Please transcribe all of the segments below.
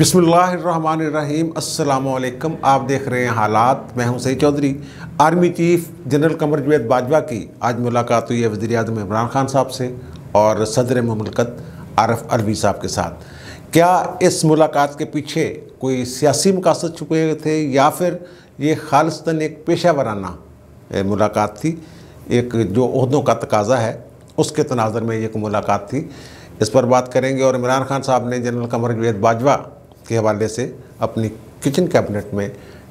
بسم اللہ الرحمن الرحیم، السلام علیکم۔ آپ دیکھ رہے ہیں حالات۔ میں ہوں Saeed Chaudhry. Army chief general Qamar Javed Bajwa کی آج ملاقات ہوئی ہے وزیر اعظم عمران خان صاحب سے اور صدر مملکت عارف عربی صاحب کے ساتھ۔ کیا اس ملاقات کے پیچھے کوئی سیاسی مقاصد چھپے ہوئے تھے یا پھر یہ خالصتاً ایک پیشہ ورانہ ملاقات تھی؟ ایک جو عہدوں کا تقاضا ہے، اس کے تناظر میں یہ ایک ملاقات تھی۔ اس پر بات کریں گے اور عمران خان صاحب نے جنرل قمر جوید باجوہ کے حوالے سے اپنی کچن کیبنٹ میں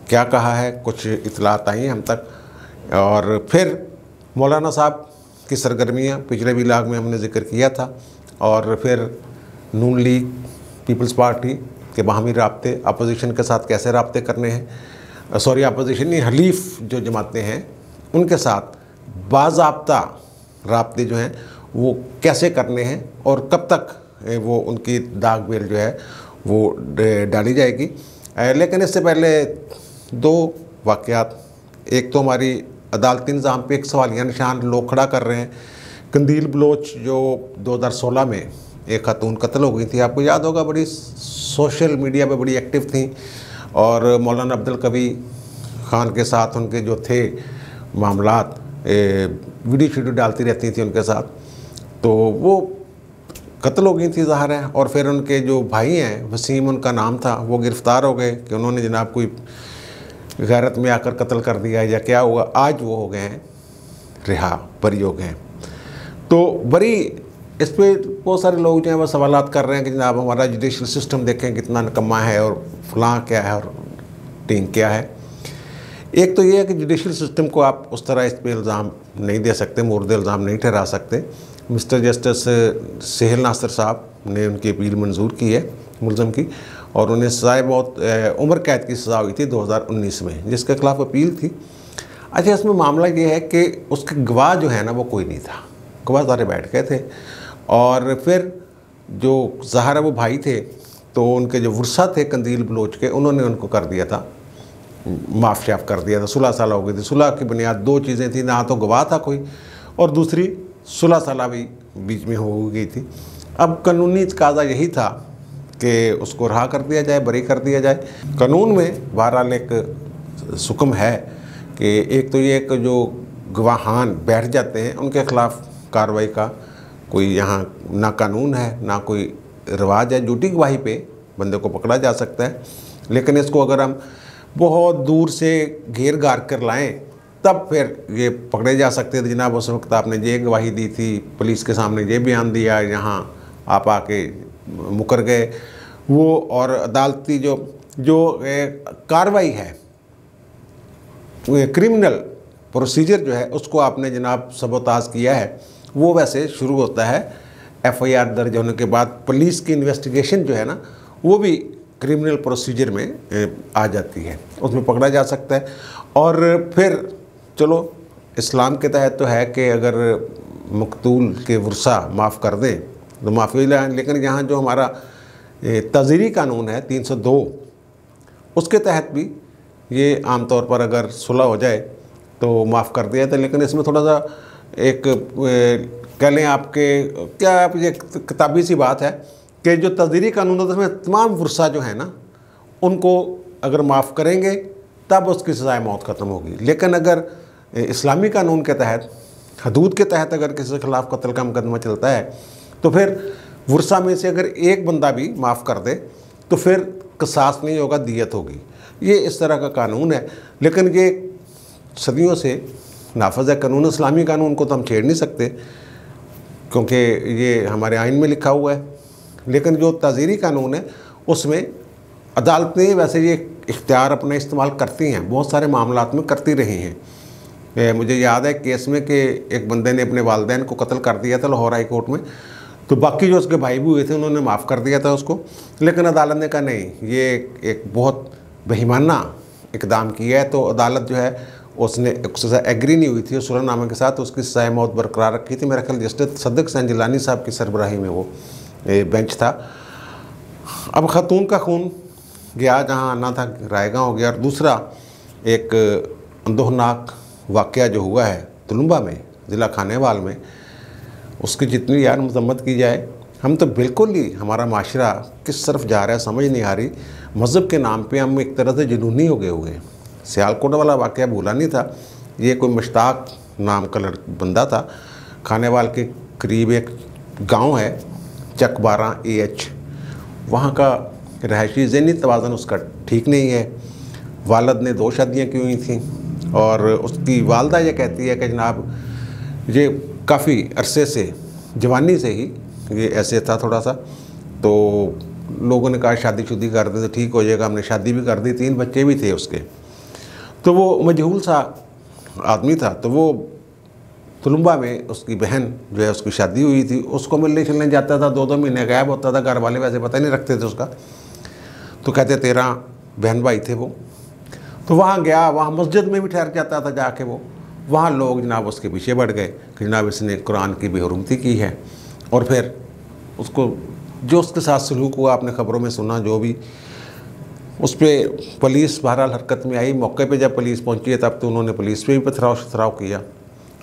کیا کہا ہے، کچھ اطلاعات آئی ہیں ہم تک۔ اور پھر مولانا صاحب کی سرگرمیاں، پچھلے بھی ولاگ میں ہم نے ذکر کیا تھا۔ اور پھر نون لیگ، پیپلز پارٹی کے باہمی رابطے، اپوزیشن کے ساتھ کیسے رابطے کرنے ہیں۔ سوری، اپوزیشن نہیں حلیف جو جماعتیں ہیں، ان کے ساتھ باضابطہ رابطے جو ہیں، وہ کیسے کرنے ہیں اور کب تک وہ ان کی داغ بیل جو ہے وہ ڈالی جائے گی۔ لیکن اس سے پہلے دو واقعات۔ ایک تو ہماری عدالتی نظام پہ ایک سوالیہ نشان لوگ کھڑا کر رہے ہیں۔ کندیل بلوچ جو دو ہزار سولہ میں ایک خاتون قتل ہو گئی تھی، آپ کو یاد ہوگا، بڑی سوشل میڈیا پہ بڑی ایکٹیو تھیں۔ اور مولانا عبدالقوی خان کے ساتھ ان کے جو تھے معاملات ویڈیو شیڈیو ڈالتی رہتی تھیں ان کے ساتھ۔ تو وہ قتل ہو گئی تھی ظاہر ہے اور پھر ان کے جو بھائی ہیں، وسیم ان کا نام تھا، وہ گرفتار ہو گئے کہ انہوں نے جناب کوئی غیرت میں آ کر قتل کر دیا یا کیا ہوا۔ آج وہ ہو گئے ہیں، رہا، بری ہو گئے ہیں۔ تو بری، اس پہ بہت سارے لوگ جو ہیں وہ سوالات کر رہے ہیں کہ جناب ہمارا جوڈیشل سسٹم دیکھیں کتنا نکمہ ہے اور فلاں کیا ہے اور ٹینگ کیا ہے۔ ایک تو یہ ہے کہ جوڈیشل سسٹم کو آپ اس طرح اس پہ الزام نہیں دے سکتے، مورد الزام نہیں ٹھہرا سکتے۔ مسٹر جسٹس سہیل ناصر صاحب نے ان کی اپیل منظور کی ہے ملزم کی اور انہیں سزائے بہت عمر قید کی سزا ہوئی تھی دو ہزار انیس میں، جس کے خلاف اپیل تھی۔ اچھا اس میں معاملہ یہ ہے کہ اس کے گواہ جو ہے نا وہ کوئی نہیں تھا۔ گواہ سارے بیٹھ گئے تھے۔ اور پھر جو ظاہر وہ بھائی تھے، تو ان کے جو ورثہ تھے کندیل بلوچ کے، انہوں نے ان کو کر دیا تھا۔ معاف شاف کر دیا تھا۔ صلح سالہ ہو گئی تھی صلح کی بنیاد دو چیزیں تھیں، نہ تو گواہ تھا کوئی۔ اور دوسری صلح سالہ بھی بیچ میں ہو گئی تھی۔ اب قانونی تقاضا یہی تھا کہ اس کو رہا کر دیا جائے، بری کر دیا جائے۔ قانون میں بہرحال ایک سکم ہے کہ ایک تو یہ کہ جو گواہان بیٹھ جاتے ہیں، ان کے خلاف کارروائی کا کوئی یہاں نہ قانون ہے، نہ کوئی رواج ہے۔ جھوٹی گواہی پہ بندے کو پکڑا جا سکتا ہے۔ لیکن اس کو اگر ہم بہت دور سے گھیر گار کر لائیں تب پھر یہ پکڑے جا سکتے تھے۔ جناب، اس وقت آپ نے یہ گواہی دی تھی، پولیس کے سامنے یہ بیان دیا یہاں آپ آ کے مکر گئے۔ وہ اور عدالتی جو جو کاروائی ہے کرمنل پروسیجر جو ہے، اس کو آپ نے جناب سب و کیا ہے۔ وہ ویسے شروع ہوتا ہے۔ ایف آئی آر درج ہونے کے بعد پولیس کی انویسٹیگیشن جو ہے نا، وہ بھی کرمنل پروسیجر میں، آ جاتی ہے۔ اس میں پکڑا جا سکتا ہے۔ اور پھر چلو، اسلام کے تحت تو ہے کہ اگر مقتول کے ورثہ معاف کر دیں تو معافی لائیں لیکن یہاں جو ہمارا تذیری قانون ہے تین سو دو، اس کے تحت بھی یہ عام طور پر اگر صلح ہو جائے تو معاف کر دیا تھا لیکن اس میں تھوڑا سا ایک کہہ لیں آپ کے، کیا آپ، یہ کتابی سی بات ہے کہ جو تذیری قانون ہے، اس میں تمام ورثہ جو ہیں نا، ان کو اگر معاف کریں گے تب اس کی سزائے موت ختم ہوگی۔ لیکن اگر اسلامی قانون کے تحت، حدود کے تحت اگر کسی کے خلاف قتل کا مقدمہ چلتا ہے، تو پھر ورثہ میں سے اگر ایک بندہ بھی معاف کر دے، تو پھر قصاص نہیں ہوگا، دیت ہوگی۔ یہ اس طرح کا قانون ہے۔ لیکن یہ صدیوں سے نافذ ہے۔ قانون، اسلامی قانون کو تو ہم چھیڑ نہیں سکتے، کیونکہ یہ ہمارے آئین میں لکھا ہوا ہے۔ لیکن جو تعزیری قانون ہے، اس میں عدالتیں ویسے یہ اختیار اپنا استعمال کرتی ہیں۔ بہت سارے معاملات میں کرتی رہی ہیں۔ مجھے یاد ہے کیس میں کہ ایک بندے نے اپنے والدین کو قتل کر دیا تھا لاہور ہائی کورٹ میں۔ تو باقی جو اس کے بھائی بھی ہوئے تھے انہوں نے معاف کر دیا تھا اس کو۔ لیکن عدالت نے کہا نہیں، یہ ایک بہت بہیمانہ اقدام کیا ہے۔ تو عدالت جو ہے، اس نے سزا ایگری نہیں ہوئی تھی اس نامہ کے ساتھ۔ اس کی سزائے موت برقرار رکھی تھی۔ میرا خیال جسٹس صدق سین جیلانی صاحب کی سربراہی میں وہ بینچ تھا۔ اب خاتون کا خون گیا جہاں آنا تھا، رائے گاں ہو گیا۔ اور دوسرا، ایک اندوہناک واقعہ جو ہوا ہے تلمبہ میں، ضلع کھانے وال میں، اس کی جتنی یار مذمت کی جائے، ہم تو بالکل ہی ہمارا معاشرہ کس طرف جا رہا ہے سمجھ نہیں آ رہی۔ مذہب کے نام پہ ہم ایک طرح سے جنونی ہو گئے ہوئے ہیں۔ سیالکوٹ والا واقعہ بھولا نہیں تھا، یہ کوئی مشتاق نام کا لڑ، بندہ تھا۔ کھانے وال کے قریب ایک گاؤں ہے چک بارہ اے ایچ۔ وہاں کا رہائشی ذہنی توازن اس کا ٹھیک نہیں ہے۔ والد نے دو شادیاں کی ہوئی تھیں؟ اور اس کی والدہ یہ کہتی ہے کہ جناب، یہ کافی عرصے سے، جوانی سے ہی یہ ایسے تھا تھوڑا سا۔ تو لوگوں نے کہا، شادی شدی کر دے تو ٹھیک ہو جائے گا۔ ہم نے شادی بھی کر دی، تین بچے بھی تھے اس کے۔ تو وہ مجہول سا آدمی تھا۔ تو وہ طلبہ میں اس کی بہن جو ہے، اس کی شادی ہوئی تھی۔ اس کو ملنے چلنے جاتا تھا۔ دو دو مہینے غائب ہوتا تھا۔ گھر والے ویسے پتہ نہیں رکھتے تھے اس کا۔ تو کہتے تیرہ بہن بھائی تھے وہ۔ تو وہاں گیا، وہاں مسجد میں بھی ٹھہر جاتا تھا جا کے وہ۔ وہاں لوگ جناب اس کے پیچھے بڑھ گئے کہ جناب اس نے قرآن کی بے حرمتی کی ہے۔ اور پھر اس کو جو اس کے ساتھ سلوک ہوا، آپ نے خبروں میں سنا جو بھی۔ اس پہ پولیس بہرحال حرکت میں آئی۔ موقع پہ جب پولیس پہنچی ہے، تب تو انہوں نے پولیس پہ بھی پتھراؤ شتھراؤ کیا۔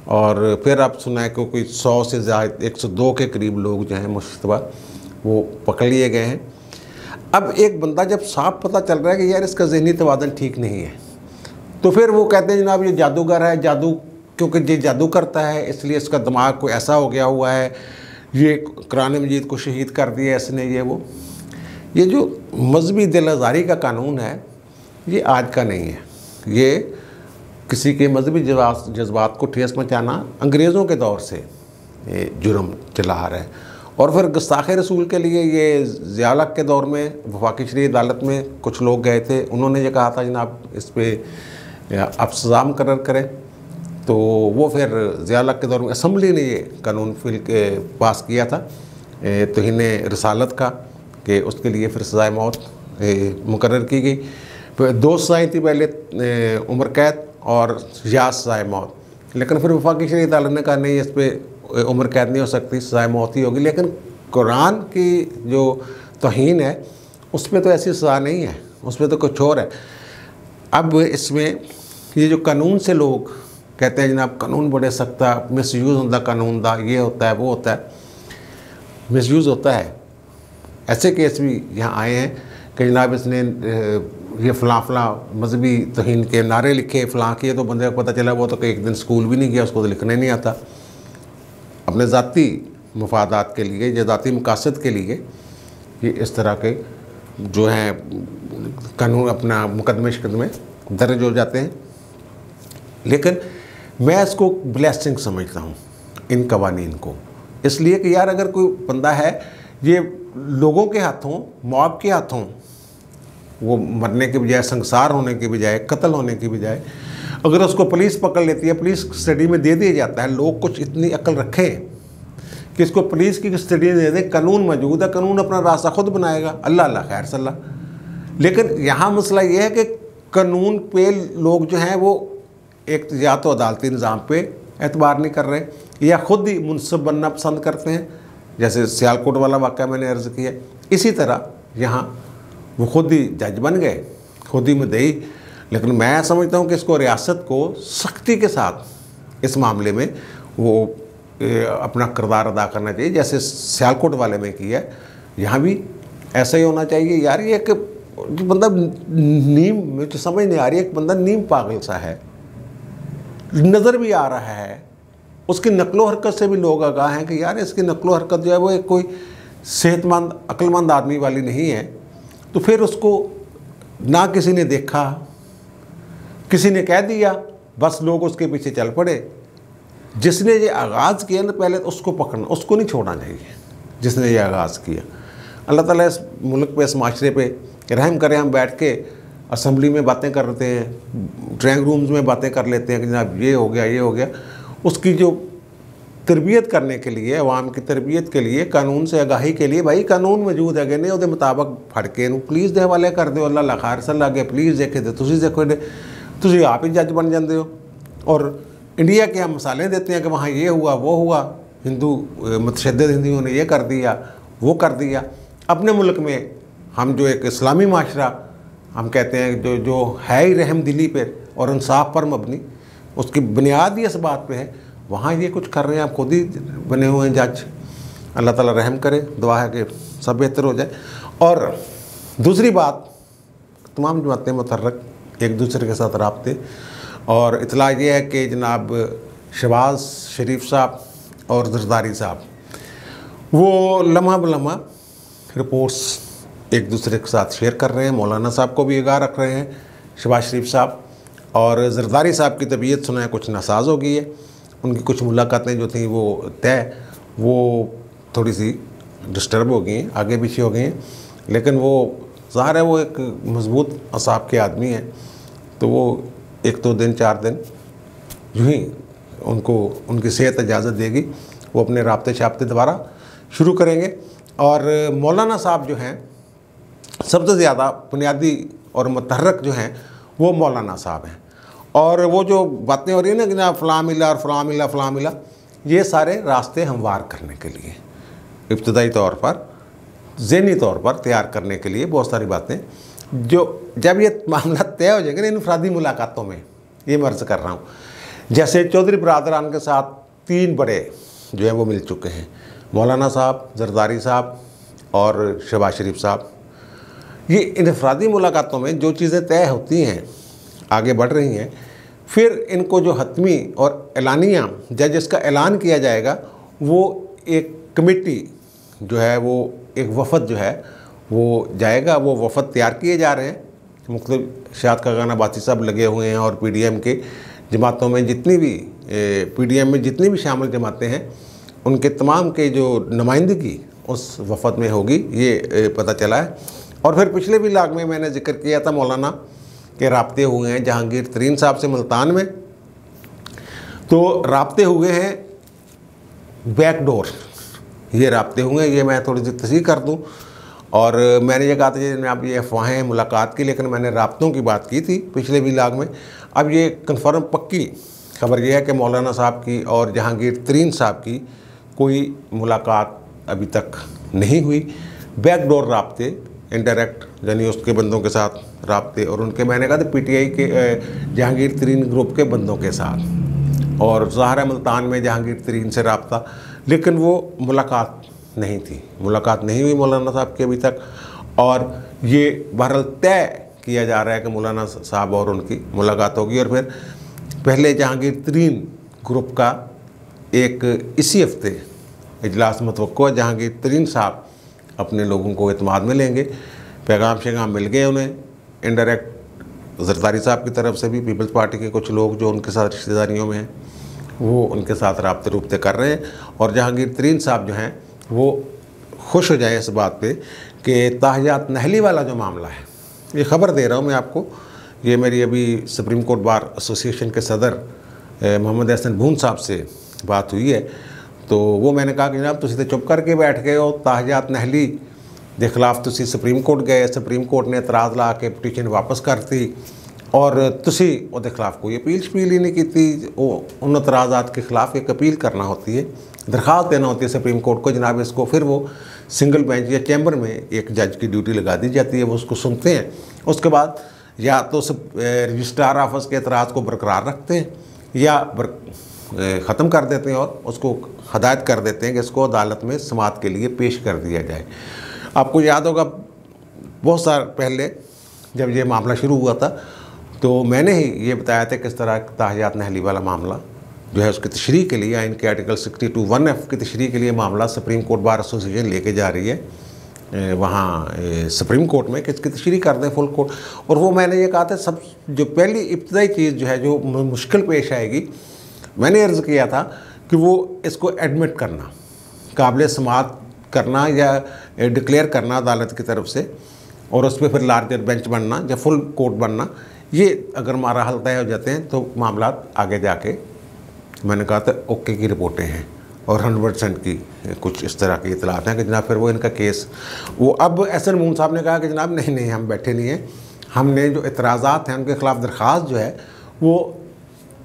اور پھر آپ سنا ہے کہ کوئی سو سے زائد، ایک سو دو کے قریب لوگ جو ہیں، مشتبہ، وہ پکڑ لیے گئے ہیں۔ اب ایک بندہ جب صاف پتہ چل رہا ہے کہ یار اس کا ذہنی توازن ٹھیک نہیں ہے، تو پھر وہ کہتے ہیں جناب یہ جادوگر ہے، جادو کیونکہ یہ جادو کرتا ہے، اس لیے اس کا دماغ کوئی ایسا ہو گیا ہوا ہے، یہ قرآن مجید کو شہید کر دیا اس نے یہ وہ۔ یہ جو مذہبی دل ازاری کا قانون ہے، یہ آج کا نہیں ہے۔ یہ کسی کے مذہبی جذبات کو ٹھیس پہنچانا انگریزوں کے دور سے یہ جرم چلا رہا ہے۔ اور پھر گستاخ رسول کے لیے یہ ضیالق کے دور میں، وفاقی شریع عدالت میں کچھ لوگ گئے تھے، انہوں نے یہ کہا تھا، جناب، اس پہ اب سزا مقرر کریں۔ تو وہ پھر ضیالق کے دور میں اسمبلی نے یہ قانون فل کے پاس کیا تھا۔ توہین رسالت کا کہ اس کے لیے پھر سزائے موت مقرر کی گئی۔ پھر دو سزائیں تھیں پہلے عمر قید اور یا سزائے موت۔ لیکن پھر وفاقی شریع عدالت نے کہا، نہیں، اس پہ عمر قید نہیں ہو سکتی، سزائے موت ہی ہوگی۔ لیکن قرآن کی جو توہین ہے، اس پہ تو ایسی سزا نہیں ہے، اس پہ تو کچھ اور ہے۔ اب اس میں یہ جو قانون سے لوگ کہتے ہیں، جناب قانون بڑے سکتا مس یوز ہوتا قانون دا، یہ ہوتا ہے، وہ ہوتا ہے۔ مس یوز ہوتا ہے۔ ایسے کیس بھی یہاں آئے ہیں کہ جناب اس نے یہ فلاں فلاں مذہبی توہین کے نعرے لکھے، فلاں کیے تو بندے کو پتہ چلا وہ تو کہ ایک دن اسکول بھی نہیں گیا، اس کو تو لکھنے نہیں آتا۔ اپنے ذاتی مفادات کے لیے یا ذاتی مقاصد کے لیے یہ اس طرح کے جو ہیں قانون اپنا مقدمے شقدمے درج ہو جاتے ہیں۔ لیکن میں اس کو بلیسنگ سمجھتا ہوں، ان قوانین کو۔ اس لیے کہ یار اگر کوئی بندہ ہے، یہ لوگوں کے ہاتھوں معاب کے ہاتھوں، وہ مرنے کے بجائے، سنسار ہونے کے بجائے، قتل ہونے کی بجائے اگر اس کو پولیس پکڑ لیتی ہے، پولیس اسٹڈی میں دے دیا جاتا ہے۔ لوگ کچھ اتنی عقل رکھیں کہ اس کو پولیس کی اسٹڈی دے دیں قانون موجود ہے، قانون اپنا راستہ خود بنائے گا۔ اللہ اللہ خیر صلی اللہ۔ لیکن یہاں مسئلہ یہ ہے کہ قانون پہ لوگ جو ہیں وہ ایک یا تو عدالتی نظام پہ اعتبار نہیں کر رہے یا خود ہی منصف بننا پسند کرتے ہیں۔ جیسے سیالکوٹ والا واقعہ میں نے عرض کیا، اسی طرح یہاں وہ خود ہی جج بن گئے، خود ہی مدعی لیکن میں سمجھتا ہوں کہ اس کو ریاست کو سختی کے ساتھ اس معاملے میں وہ اپنا کردار ادا کرنا چاہیے، جیسے سیالکوٹ والے میں کیا ہے، یہاں بھی ایسا ہی ہونا چاہیے، یار، یہ ایک بندہ نیم، مجھے سمجھ نہیں آ رہی، ایک بندہ نیم پاگل سا ہے، نظر بھی آ رہا ہے، اس کی نقل و حرکت سے بھی لوگ آگاہ ہیں کہ یار، اس کی نقل و حرکت جو ہے وہ ایک کوئی صحت مند عقل مند آدمی والی نہیں ہے، تو پھر اس کو نہ کسی نے دیکھا کسی نے کہہ دیا، بس لوگ اس کے پیچھے چل پڑے۔ جس نے یہ آغاز کیا نا، پہلے اس کو پکڑنا، اس کو نہیں چھوڑنا چاہیے۔ جس نے یہ آغاز کیا۔ اللہ تعالیٰ اس ملک پہ، اس معاشرے پہ رحم کرے، ہم بیٹھ کے اسمبلی میں باتیں کرتے ہیں، ڈرائنگ رومز میں باتیں کر لیتے ہیں کہ جناب یہ ہو گیا، یہ ہو گیا۔ اس کی جو تربیت کرنے کے لیے، عوام کی تربیت کے لیے، قانون سے آگاہی کے لیے، بھائی قانون موجود ہے کہ نہیں، وہ مطابق پھڑ کے پلیز دے حوالے کر دو اللہ خیر صلی اللہ کے پلیز دیکھے دے تھی دیکھو دے تھی آپ ہی جج بن جاندے ہو اور انڈیا کے ہم مثالیں دیتے ہیں کہ وہاں یہ ہوا وہ ہوا ہندو متشدد ہندوؤں نے یہ کر دیا وہ کر دیا اپنے ملک میں ہم جو ایک اسلامی معاشرہ ہم کہتے ہیں جو جو ہے ہی رحم دلی پہ اور انصاف پر مبنی اس کی بنیاد ہی اس بات پہ ہے وہاں یہ کچھ کر رہے ہیں آپ خود ہی بنے ہوئے ہیں جج اللہ تعالیٰ رحم کرے دعا ہے کہ سب بہتر ہو جائے اور دوسری بات تمام جماعتیں متحرک ایک دوسرے کے ساتھ رابطے۔ اور اطلاع یہ ہے کہ جناب شہباز شریف صاحب اور زرداری صاحب، وہ لمحہ بلمحہ رپورٹس ایک دوسرے کے ساتھ شیئر کر رہے ہیں۔ مولانا صاحب کو بھی اگاہ رکھ رہے ہیں۔ شہباز شریف صاحب اور زرداری صاحب کی طبیعت سنا ہے کچھ ناساز ہو گئی ہے۔ ان کی کچھ ملاقاتیں جو تھیں وہ طے، وہ تھوڑی سی ڈسٹرب ہو گئی ہیں، آگے پیچھے ہو گئی ہیں۔ لیکن وہ ظاہر ہے وہ ایک مضبوط اصاب کے آدمی ہیں۔ تو وہ ایک دو دن، چار دن یوں ہی ان کو، ان کی صحت اجازت دے گی۔ وہ اپنے رابطے شابطے دوبارہ شروع کریں گے۔ اور مولانا صاحب جو ہیں، سب سے زیادہ بنیادی اور متحرک جو ہیں، وہ مولانا صاحب ہیں۔ اور وہ جو باتیں ہو رہی ہیں نا کہ فلاں ملا اور فلاں ملا فلاں ملا، یہ سارے راستے ہموار کرنے کے لیے، ابتدائی طور پر، ذہنی طور پر تیار کرنے کے لیے بہت ساری باتیں جو جب یہ معاملہ طے ہو جائیں گے نا انفرادی ملاقاتوں میں، یہ مرض کر رہا ہوں۔ جیسے چودھری برادران کے ساتھ تین بڑے جو ہیں وہ مل چکے ہیں۔ مولانا صاحب، زرداری صاحب اور شہباز شریف صاحب۔ یہ انفرادی ملاقاتوں میں جو چیزیں طے ہوتی ہیں، آگے بڑھ رہی ہیں، پھر ان کو جو حتمی اور اعلانیہ جج اس کا اعلان کیا جائے گا، وہ ایک کمیٹی جو ہے، وہ ایک وفد جو ہے وہ جائے گا، وہ وفد تیار کیے جا رہے ہیں۔ مختلف شاد کا گانا باتی صاحب لگے ہوئے ہیں اور پی ڈی ایم کے جماعتوں میں جتنی بھی پی ڈی ایم میں جتنی بھی شامل جماعتیں ہیں، ان کے تمام کے جو نمائندگی اس وفد میں ہوگی، یہ پتہ چلا ہے۔ اور پھر پچھلے بھی لاگ میں میں نے ذکر کیا تھا مولانا کے رابطے ہوئے ہیں جہانگیر ترین صاحب سے ملتان میں۔ تو رابطے ہوئے ہیں بیک ڈور، یہ رابطے ہوئے ہیں، یہ میں تھوڑی سی تصحیح کر دوں۔ اور میں نے یہ کہا تھا جی جناب یہ افواہیں ملاقات کی، لیکن میں نے رابطوں کی بات کی تھی پچھلے بھی لاگ میں۔ اب یہ کنفرم پکی خبر یہ ہے کہ مولانا صاحب کی اور جہانگیر ترین صاحب کی کوئی ملاقات ابھی تک نہیں ہوئی۔ بیک ڈور رابطے انڈائریکٹ یعنی اس کے بندوں کے ساتھ رابطے اور ان کے، میں نے کہا تھا پی ٹی آئی کے جہانگیر ترین گروپ کے بندوں کے ساتھ۔ اور ظاہر ملتان میں جہانگیر ترین سے رابطہ، لیکن وہ ملاقات نہیں تھی۔ ملاقات نہیں ہوئی مولانا صاحب کی ابھی تک۔ اور یہ بہرحال طے کیا جا رہا ہے کہ مولانا صاحب اور ان کی ملاقات ہوگی۔ اور پھر پہلے جہانگیر ترین گروپ کا ایک اسی ہفتے اجلاس متوقع ہے جہانگیر ترین صاحب اپنے لوگوں کو اعتماد میں لیں گے۔ پیغام شیغام مل گئے انہیں۔ انڈائریکٹ زرداری صاحب کی طرف سے بھی پیپلز پارٹی کے کچھ لوگ جو ان کے ساتھ رشتہ داریوں میں ہیں، وہ ان کے ساتھ رابطے روبتے کر رہے ہیں۔ اور جہانگیر ترین صاحب جو ہیں وہ خوش ہو جائے اس بات پہ کہ تاہجات نہلی والا جو معاملہ ہے، یہ خبر دے رہا ہوں میں آپ کو، یہ میری ابھی سپریم کورٹ بار ایسوسیشن کے صدر محمد احسن بھون صاحب سے بات ہوئی ہے۔ تو وہ میں نے کہا کہ جناب تسی تو چپ کر کے بیٹھ گئے ہو تاہجات نہلی دے خلاف تسی سپریم کورٹ گئے، سپریم کورٹ نے اعتراض لا کے پٹیشن واپس کرتی اور تسی وہ دے خلاف کوئی اپیل شپیل ہی نہیں کی وہ ان اعتراضات کے خلاف ایک اپیل کرنا ہوتی ہے۔ درخواست دینا ہوتی ہے سپریم کورٹ کو، جناب اس کو پھر وہ سنگل بینچ یا چیمبر میں ایک جج کی ڈیوٹی لگا دی جاتی ہے، وہ اس کو سنتے ہیں۔ اس کے بعد یا تو رجسٹرار آفس کے اعتراض کو برقرار رکھتے ہیں یا ختم کر دیتے ہیں اور اس کو ہدایت کر دیتے ہیں کہ اس کو عدالت میں سماعت کے لیے پیش کر دیا جائے۔ آپ کو یاد ہوگا، بہت سال پہلے جب یہ معاملہ شروع ہوا تھا، تو میں نے ہی یہ بتایا تھا کس طرح تاہیات نہلی والا معاملہ جو ہے اس کی تشریح کے لیے ان کے article sixty two one F کی تشریح کے لیے معاملہ سپریم کورٹ بار ایسوسیشن لے کے جا رہی ہے۔ وہاں سپریم کورٹ میں کہ اس کی تشریح کر دیں فل کورٹ اور وہ میں نے یہ کہا تھا، سب جو پہلی ابتدائی چیز جو ہے، جو مشکل پیش آئے گی، میں نے عرض کیا تھا کہ وہ اس کو ایڈمٹ کرنا، قابل سماعت کرنا یا ڈکلیئر کرنا عدالت کی طرف سے، اور اس پہ پھر لارجر بینچ بننا یا فل کورٹ بننا، یہ اگر مارا حل طے ہو جاتے ہیں تو معاملات آگے جا کے میں نے کہا تھا اوکے کی رپورٹیں ہیں اور ہنڈریڈ پرسینٹ کی کچھ اس طرح کی اطلاعات ہیں کہ جناب پھر وہ ان کا کیس وہ اب ایس این مون صاحب نے کہا کہ جناب نہیں نہیں، ہم بیٹھے نہیں ہیں۔ ہم نے جو اعتراضات ہیں ان کے خلاف درخواست جو ہے وہ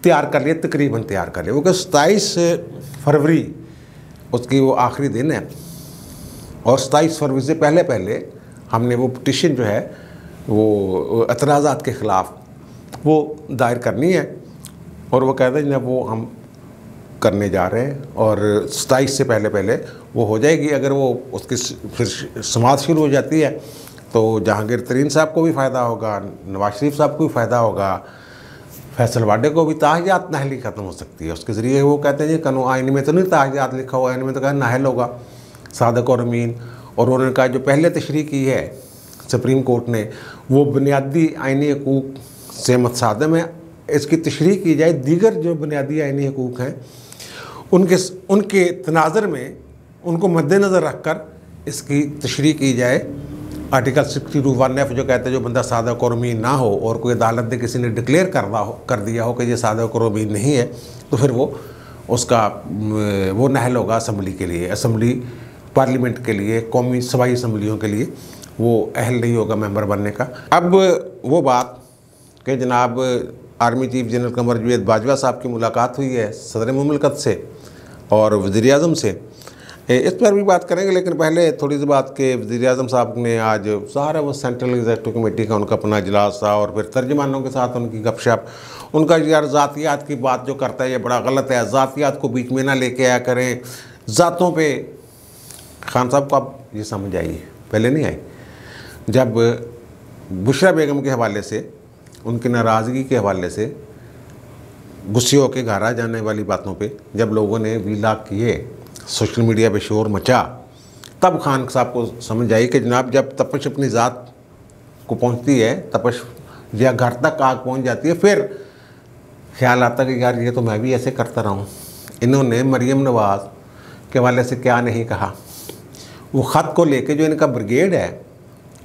تیار کر لیے، تقریباً تیار کر لیے۔ وہ کہ ستائیس فروری اس کی وہ آخری دن ہے اور ستائیس فروری سے پہلے پہلے ہم نے وہ پٹیشن جو ہے وہ اعتراضات کے خلاف وہ دائر کرنی ہے اور وہ کہتے ہیں جناب وہ ہم کرنے جا رہے ہیں اور ستائیس سے پہلے پہلے وہ ہو جائے گی اگر وہ اس کی پھر سماعت شروع ہو جاتی ہے تو جہانگیر ترین صاحب کو بھی فائدہ ہوگا، نواز شریف صاحب کو بھی فائدہ ہوگا، فیصل واڈے کو بھی تاحیات ناہلی ختم ہو سکتی ہے۔ اس کے ذریعے وہ کہتے ہیں جی کنو آئین میں تو نہیں تاحیات لکھا ہوا آئین میں تو کہا ناہل ہوگا۔ صادق اور امین۔ اور انہوں نے کہا جو پہلے تشریح کی ہے سپریم کورٹ نے، وہ بنیادی آئینی حقوق سے متصادم ہے۔ اس کی تشریح کی جائے دیگر جو بنیادی آئینی حقوق ہیں ان کے ان کے تناظر میں ان کو مد نظر رکھ کر اس کی تشریح کی جائے۔ Article sixty two one F جو کہتے ہیں جو بندہ سادہ قرمی نہ ہو اور کوئی عدالت نے کسی نے ڈکلیئر کرنا ہو کر دیا ہو کہ یہ سادہ قرمی نہیں ہے، تو پھر وہ اس کا وہ نحل ہوگا اسمبلی کے لیے، اسمبلی پارلیمنٹ کے لیے، قومی سوائی اسمبلیوں کے لیے۔ وہ اہل نہیں ہوگا ممبر بننے کا۔ اب وہ بات کہ جناب army chief general Qamar Javed Bajwa صاحب کی ملاقات ہوئی ہے صدر مملکت سے۔ اور وزیر اعظم سے اس پر بھی بات کریں گے، لیکن پہلے تھوڑی سی بات کہ وزیر اعظم صاحب نے آج سارا وہ سینٹرل ایگزیکٹو کمیٹی کا ان کا اپنا اجلاس تھا اور پھر ترجمانوں کے ساتھ ان کی گپ شپ۔ ان کا یار ذاتیات کی بات جو کرتا ہے، یہ بڑا غلط ہے۔ ذاتیات کو بیچ میں نہ لے کے آیا کریں۔ ذاتوں پہ، خان صاحب کو اب یہ سمجھ آئی پہلے نہیں آئی۔ جب بشرا بیگم کے حوالے سے، ان کی ناراضگی کے حوالے سے غصے ہو کے گھر آ جانے والی باتوں پہ جب لوگوں نے وی لاک کیے، سوشل میڈیا پہ شور مچا، تب خان صاحب کو سمجھ آئی کہ جناب جب تپش اپنی ذات کو پہنچتی ہے، تپش یا گھر تک آگ پہنچ جاتی ہے، پھر خیال آتا کہ یار یہ تو میں بھی ایسے کرتا رہا ہوں۔ انہوں نے مریم نواز کے والے سے کیا نہیں کہا۔ وہ خط کو لے کے جو ان کا بریگیڈ ہے،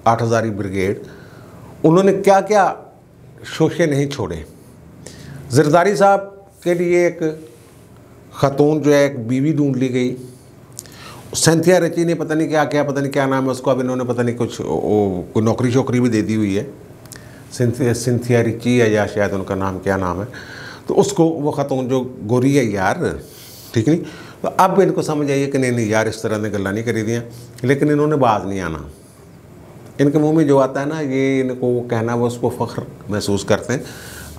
آٹھ ہزاری بریگیڈ، انہوں نے کیا کیا شوشے نہیں چھوڑے۔ زرداری صاحب کے لیے ایک خاتون جو ہے ایک بیوی ڈھونڈ لی گئی۔ سینتھیا رچی نے پتہ نہیں کیا کیا، پتہ نہیں کیا نام ہے اس کو، اب انہوں نے پتہ نہیں کچھ کوئی نوکری شوکری بھی دے دی ہوئی ہے۔ سنتھیا رچی ہے یا شاید ان کا نام کیا نام ہے۔ تو اس کو وہ خاتون جو گوری ہے، یار، ٹھیک نہیں؟ تو اب ان کو سمجھ آئیے کہ نہیں نہیں، یار، اس طرح نے گلا نہیں کری دیا۔ لیکن انہوں نے باز نہیں آنا۔ ان کے منہ میں جو آتا ہے نا، یہ ان کو وہ کہنا، وہ اس کو فخر محسوس کرتے ہیں۔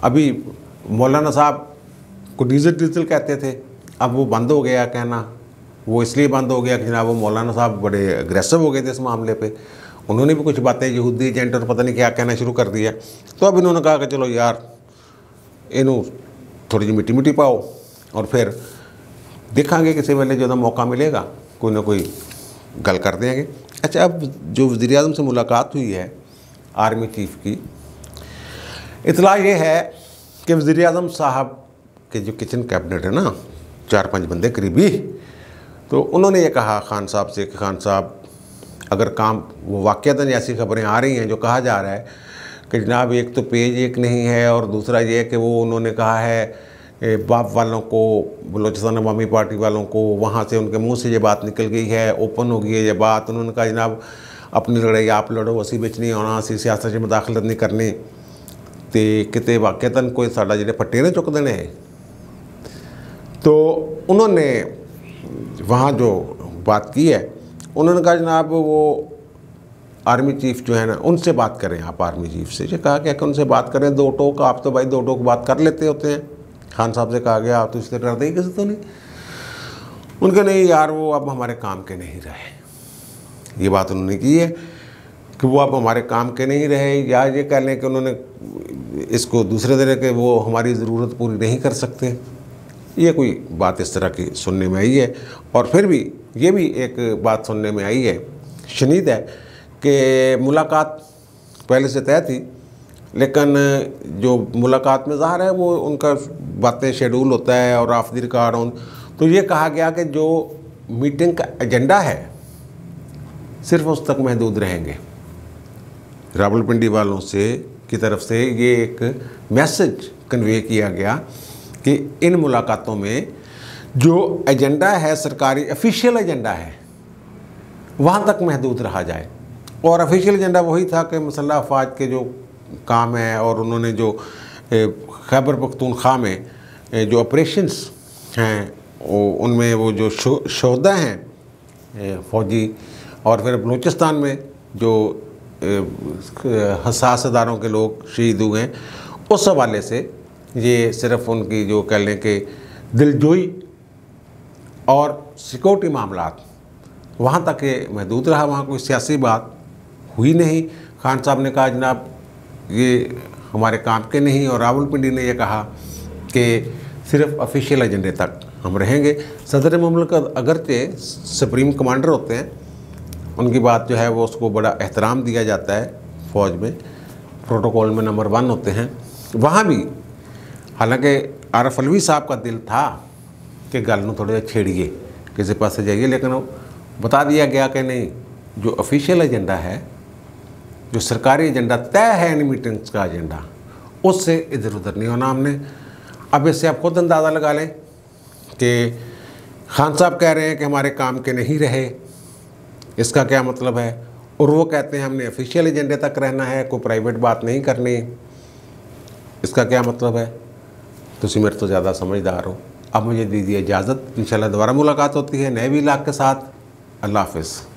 ابھی مولانا صاحب کو ڈیزل ڈیزل کہتے تھے، اب وہ بند ہو گیا کہنا، وہ اس لیے بند ہو گیا کہ جناب وہ مولانا صاحب بڑے اگریسو ہو گئے تھے اس معاملے پہ۔ انہوں نے بھی کچھ باتیں یہودی ایجنٹ اور پتہ نہیں کیا کہنا شروع کر دیا۔ تو اب انہوں نے کہا کہ چلو یار انہوں تھوڑی جی مٹی مٹی پاؤ اور پھر دیکھیں گے کسی ویلے جو موقع ملے گا، کوئی نہ کوئی گل کر دیں گے۔ اچھا اب جو وزیر اعظم سے ملاقات ہوئی ہے آرمی چیف کی، اطلاع یہ ہے کہ وزیر اعظم صاحب کے جو کچن کیبنٹ ہے نا، چار پانچ بندے قریبی، تو انہوں نے یہ کہا خان صاحب سے کہ خان صاحب، اگر کام، وہ واقعتاً ایسی خبریں آ رہی ہیں جو کہا جا رہا ہے کہ جناب ایک تو پیج ایک نہیں ہے اور دوسرا یہ کہ وہ انہوں نے کہا ہے باپ والوں کو، بلوچستان عوامی پارٹی والوں کو وہاں سے ان کے منہ سے یہ بات نکل گئی ہے، اوپن ہو گئی ہے یہ بات، انہوں نے کہا جناب، اپنی لڑائی آپ لڑو، اسی بچ نہیں ہونا اسی سیاست سے مداخلت نہیں کرنی۔ تو کتے واقعتاً کوئی ساڈا جڑے پٹے نے چک دینے تو انہوں نے وہاں جو بات کی ہے انہوں نے کہا جناب وہ آرمی چیف جو ہے نا ان سے بات کریں آپ آرمی چیف سے یہ کہا کہ ان سے بات کریں دو ٹوک آپ تو بھائی دو ٹوک بات کر لیتے ہوتے ہیں خان صاحب سے کہا گیا آپ تو اس طرح کرتے ہی کسی تو نہیں ان کے نہیں یار وہ اب ہمارے کام کے نہیں رہے یہ بات انہوں نے کی ہے کہ وہ اب ہمارے کام کے نہیں رہے یا یہ کہہ لیں کہ انہوں نے اس کو دوسرے طرح کے وہ ہماری ضرورت پوری نہیں کر سکتے۔ یہ کوئی بات اس طرح کی سننے میں آئی ہے۔ اور پھر بھی یہ بھی ایک بات سننے میں آئی ہے، شنید ہے کہ ملاقات پہلے سے طے تھی، لیکن جو ملاقات میں ظاہر ہے وہ ان کا باتیں شیڈول ہوتا ہے اور آف دی ریکارڈ تو یہ کہا گیا کہ جو میٹنگ کا ایجنڈا ہے، صرف اس تک محدود رہیں گے۔ راول پنڈی والوں سے کی طرف سے یہ ایک میسج کنوے کیا گیا کہ ان ملاقاتوں میں جو ایجنڈا ہے، سرکاری افیشیل ایجنڈا ہے، وہاں تک محدود رہا جائے۔ اور افیشیل ایجنڈا وہی تھا کہ مسلح افواج کے جو کام ہے اور انہوں نے جو خیبر پختونخوا میں جو آپریشنس ہیں ان میں وہ جو شہدہ ہیں فوجی اور پھر بلوچستان میں جو حساس اداروں کے لوگ شہید ہوئے ہیں۔ اس حوالے سے یہ صرف ان کی جو کہہ لیں کہ دلجوئی اور سیکورٹی معاملات، وہاں تک یہ محدود رہا، وہاں کوئی سیاسی بات ہوئی نہیں۔ خان صاحب نے کہا، جناب، یہ ہمارے کام کے نہیں اور راول پنڈی نے یہ کہا کہ صرف افیشیل ایجنڈے تک ہم رہیں گے۔ صدر مملکت اگرچہ سپریم کمانڈر ہوتے ہیں ان کی بات جو ہے وہ اس کو بڑا احترام دیا جاتا ہے فوج میں، پروٹوکول میں نمبر ون ہوتے ہیں۔ وہاں بھی حالانکہ عارف الوی صاحب کا دل تھا کہ گل نو تھوڑے جی چھیڑیے، کسی پاس سے جائیے، لیکن بتا دیا گیا کہ نہیں، جو افیشیل ایجنڈا ہے، جو سرکاری ایجنڈا طے ہے ان میٹنگس کا ایجنڈا اس سے ادھر ادھر نہیں ہونا ہم نے۔ اب اس سے آپ خود اندازہ لگا لیں کہ خان صاحب کہہ رہے ہیں کہ ہمارے کام کے نہیں رہے۔ اس کا کیا مطلب ہے؟ اور وہ کہتے ہیں ہم نے افیشیل ایجنڈے تک رہنا ہے، کوئی پرائیویٹ بات نہیں کرنی۔ اس کا کیا مطلب ہے؟ تو میرے تو زیادہ سمجھدار ہو۔ اب مجھے دیجیے اجازت۔ انشاءاللہ دوبارہ ملاقات ہوتی ہے نئے بھی لاکھ کے ساتھ۔ اللہ حافظ۔